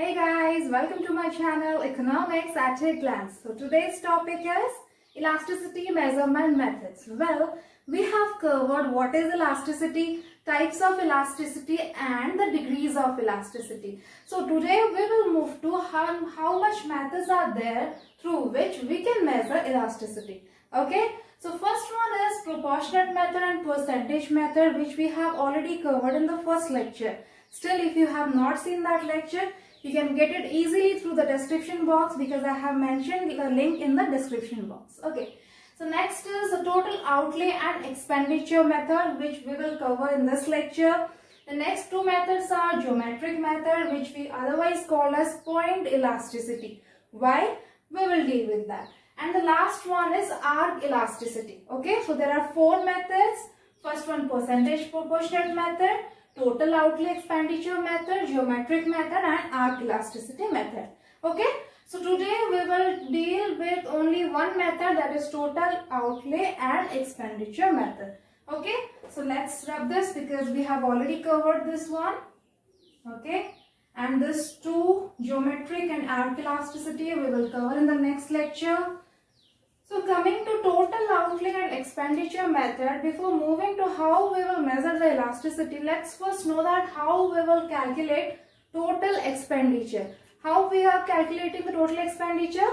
Hey guys, welcome to my channel Economics at a Glance. So today's topic is elasticity measurement methods. Well, we have covered what is elasticity, types of elasticity and the degrees of elasticity. So today we will move to how, how much methods are there through which we can measure elasticity. Okay, so first one is proportionate method and percentage method which we have already covered in the first lecture. Still if you have not seen that lecture, you can get it easily through the description box because I have mentioned the link in the description box. Okay. So next is the total outlay and expenditure method which we will cover in this lecture. The next two methods are geometric method which we otherwise call as point elasticity. Why? We will deal with that. And the last one is arc elasticity. Okay, so there are four methods. First one percentage proportionate method total outlay expenditure method, geometric method and arc elasticity method. Okay. So today we will deal with only one method that is total outlay and expenditure method. Okay. So let's rub this because we have already covered this one. Okay. And this two geometric and arc elasticity we will cover in the next lecture. So coming to total outlay and expenditure method, before moving to how we will measure the elasticity, let's first know that how we will calculate total expenditure. How we are calculating the total expenditure?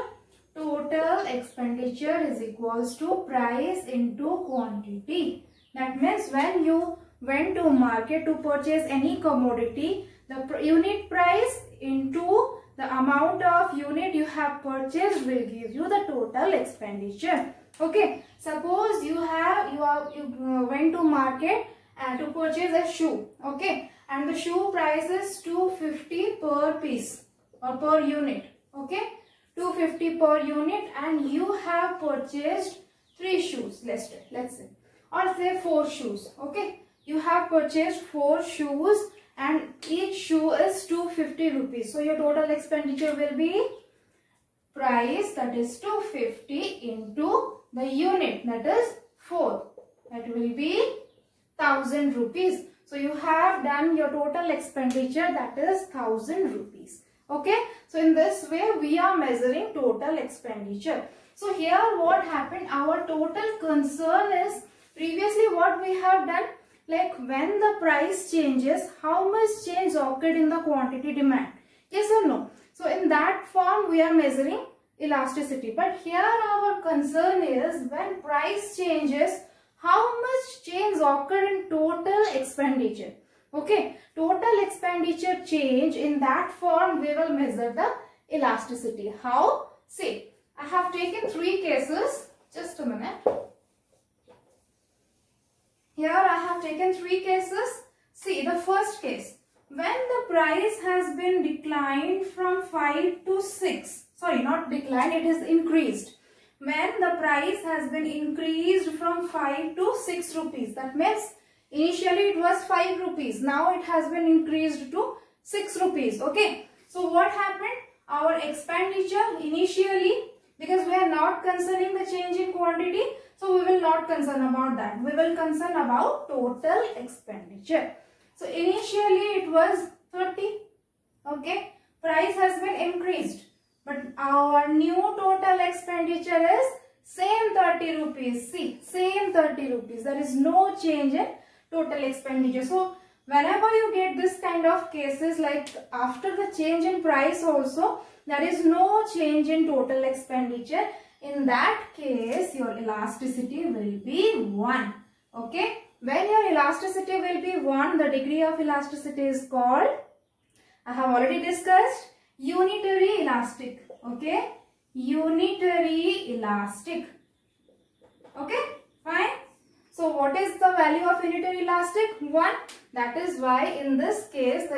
Total expenditure is equals to price into quantity. That means when you went to market to purchase any commodity, the unit price into the amount of unit you have purchased will give you the total expenditure. Okay suppose you have you are you uh, went to market and to purchase a shoe okay? And the shoe price is 250 per piece or per unit okay? 250 per unit and you have purchased three shoes let's let's say or say four shoes okay? You have purchased four shoes and each shoe is 250 rupees. So your total expenditure will be price that is 250 into the unit that is 4. That will be 1000 rupees. So you have done your total expenditure that is 1000 rupees. Okay. So in this way we are measuring total expenditure. So here what happened our total concern is previously what we have done like when the price changes, how much change occurred in the quantity demand? Yes or no? So in that form, we are measuring elasticity. But here our concern is when price changes, how much change occurred in total expenditure? Okay, total expenditure change in that form, we will measure the elasticity. How? See, I have taken three cases. Just a minute. Here I have taken three cases. See the first case. When the price has been declined from 5 to 6. Sorry, not declined, it is increased. When the price has been increased from 5 to 6 rupees. That means initially it was 5 rupees. Now it has been increased to 6 rupees. Okay. So what happened? Our expenditure initially because we are not concerning the change in quantity so we will not concern about that. We will concern about total expenditure. So initially it was 30. Okay. Price has been increased. But our new total expenditure is same 30 rupees. See, same 30 rupees. There is no change in total expenditure. So whenever you get this kind of cases like after the change in price also, there is no change in total expenditure in that case, your elasticity will be 1. Okay. When your elasticity will be 1, the degree of elasticity is called, I have already discussed, unitary elastic. Okay. Unitary elastic. Okay. Fine. So what is the value of unitary elastic? 1. That is why in this case the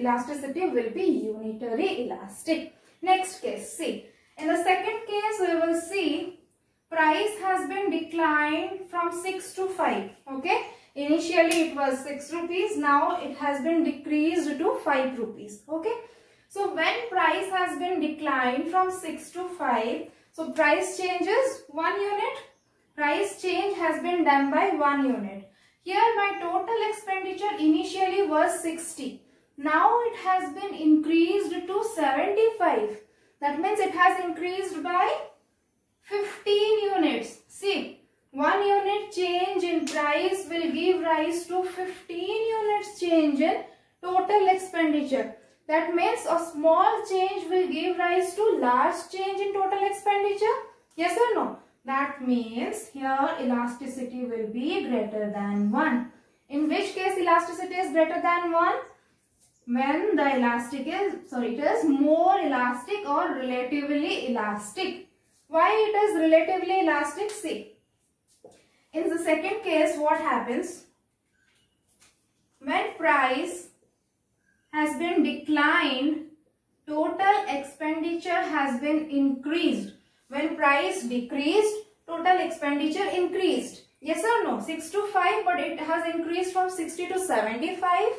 elasticity will be unitary elastic. Next case, see. In the second case, we will see price has been declined from 6 to 5. Okay. Initially it was 6 rupees. Now it has been decreased to 5 rupees. Okay. So when price has been declined from 6 to 5, so price changes 1 unit. Price change has been done by 1 unit. Here my total expenditure initially was 60. Now it has been increased to 75. That means it has increased by 15 units. See, 1 unit change in price will give rise to 15 units change in total expenditure. That means a small change will give rise to large change in total expenditure. Yes or no? That means here elasticity will be greater than 1. In which case elasticity is greater than 1? When the elastic is, sorry, it is more elastic or relatively elastic. Why it is relatively elastic? See, in the second case what happens? When price has been declined, total expenditure has been increased. When price decreased, total expenditure increased. Yes or no? 6 to 5 but it has increased from 60 to 75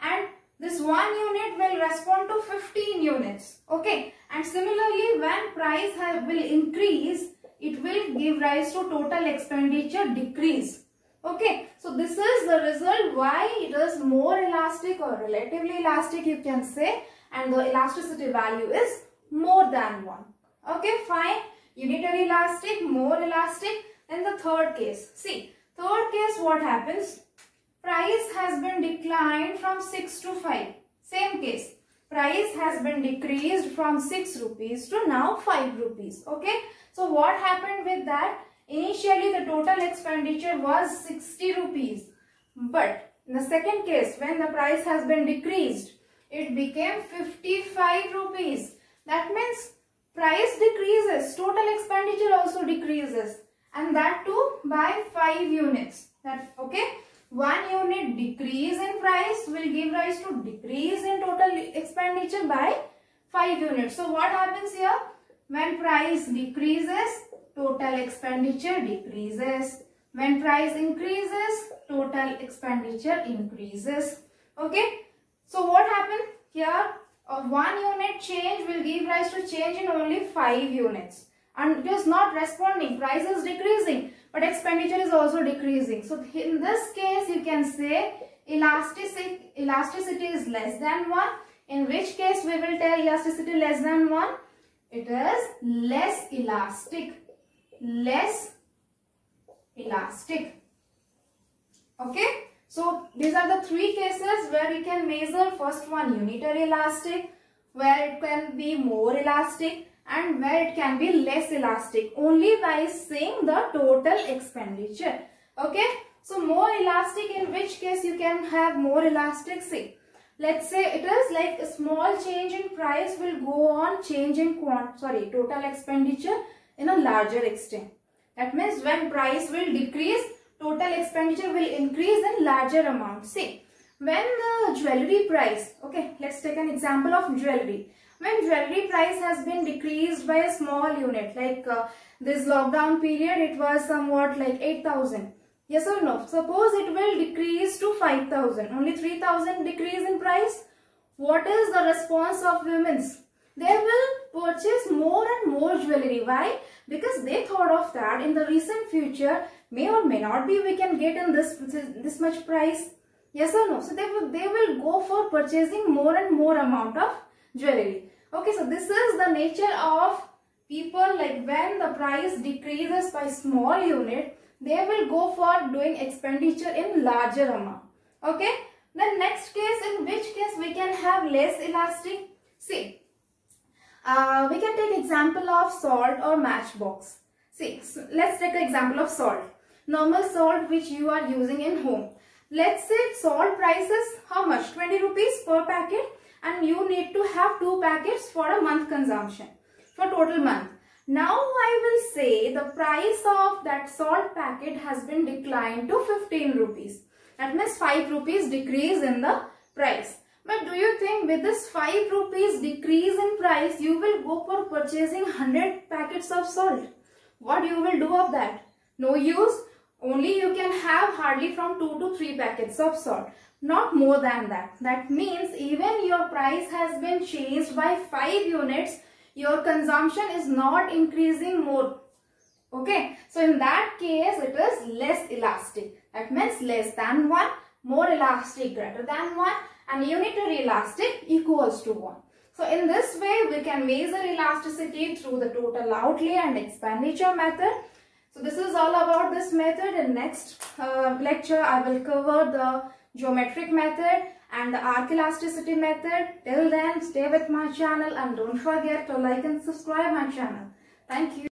and this one unit will respond to 15 units. Okay. And similarly when price will increase, it will give rise to total expenditure decrease. Okay, so this is the result why it is more elastic or relatively elastic you can say and the elasticity value is more than 1. Okay, fine. Unitary elastic, more elastic. Then the third case. See, third case what happens? Price has been declined from 6 to 5. Same case. Price has been decreased from 6 rupees to now 5 rupees. Okay. So what happened with that? Initially the total expenditure was 60 rupees. But in the second case when the price has been decreased, it became 55 rupees. That means price decreases, total expenditure also decreases and that too by 5 units. That okay. 1 unit decrease in price will give rise to decrease in total expenditure by 5 units. So what happens here? When price decreases, total expenditure decreases. When price increases, total expenditure increases. Okay. So what happened? Here, a 1 unit change will give rise to change in only 5 units. And it is not responding. Price is decreasing. But expenditure is also decreasing. So in this case, you can say elasticity, elasticity is less than 1. In which case, we will tell elasticity less than 1 it is less elastic less elastic okay so these are the three cases where you can measure first one unitary elastic where it can be more elastic and where it can be less elastic only by seeing the total expenditure. Okay? So more elastic in which case you can have more elastic see. Let's say it is like a small change in price will go on change in quant sorry total expenditure in a larger extent. That means when price will decrease total expenditure will increase in larger amount see when the jewelry price okay let's take an example of jewelry when jewelry price has been decreased by a small unit like uh, this lockdown period it was somewhat like 8000 Yes or no? Suppose it will decrease to 5000. Only 3000 decrease in price. What is the response of women's? They will purchase more and more jewelry. Why? Because they thought of that in the recent future may or may not be we can get in this, this much price. Yes or no? So they will, they will go for purchasing more and more amount of jewelry. Okay, so this is the nature of people like when the price decreases by small unit, they will go for doing expenditure in larger amount. Okay. The next case in which case we can have less elastic. See, uh, we can take example of salt or matchbox. See, so let's take an example of salt. Normal salt which you are using in home. Let's say salt prices how much? 20 rupees per packet and you need to have two packets for a month consumption for total month. Now I will say the price of that salt packet has been declined to 15 rupees. That means 5 rupees decrease in the price. But do you think with this 5 rupees decrease in price, you will go for purchasing 100 packets of salt? What you will do of that? No use. Only you can have hardly from 2 to 3 packets of salt. Not more than that. That means even your price has been changed by 5 units your consumption is not increasing more. Okay, so in that case it is less elastic. That means less than 1, more elastic greater than 1 and unitary elastic equals to 1. So in this way, we can measure elasticity through the total outlay and expenditure method. So this is all about this method. In next uh, lecture, I will cover the geometric method and the arc elasticity method. Till then, stay with my channel and don't forget to like and subscribe my channel. Thank you.